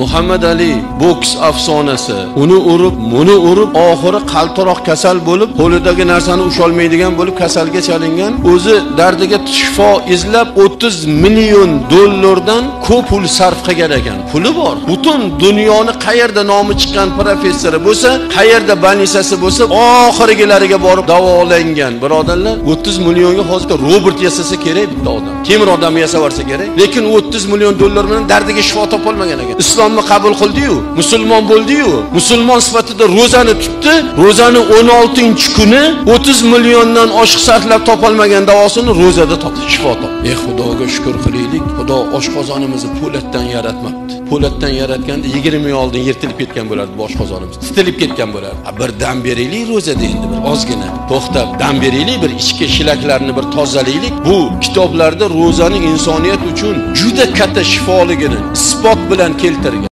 muhammad ali boks afsonasi. Uni urib buni urib oxiri qaltiroq kasal bo'lib qo'lidagi narsani usholmaydigan bo'lib kasalga chalingan. O'zi dardiga shifo izlab 30 million dollardan ko'p pul sarf qilgan ekan. Puli bor. Butun dunyoni qayerda nomi chiqqan professori bo'lsa qayerda больницasi bo'lsa oxirgilariga borib davolangan. Birodarlar 30 millionga hozir robert yasasa kerak bitta odam. Temir odam yasab yuborsa kerak. Lekin 30 million dollar bilan dardiga shifo topolmagan ekan. Islomni qabul qildi-yu musulmon bo'ldi-yu musulmon sifatida ro'zani tutdi. Ro'zani 16 kuni 30 milliondan oshiq sarflab topolmagan davosini ro'zada topdi shifo topdi. Ey xudoga shukur qilaylik xudo oshqozonimizni po'latdan yaratmabdi. Po'latdan yaratganda 20 yil oldin yirtilib ketgan bo'lardi bosh qozonimiz. Titilib ketgan bo'lardi. Bir dam beraylik ro'zada endi bir ozgina. To'xtab dam beraylik bir ichki shilaklarni bir tozalaylik. Bu kitoblarda ro'zani insoniyat uchun juda katta shifoligini isbot bilan keltirgan.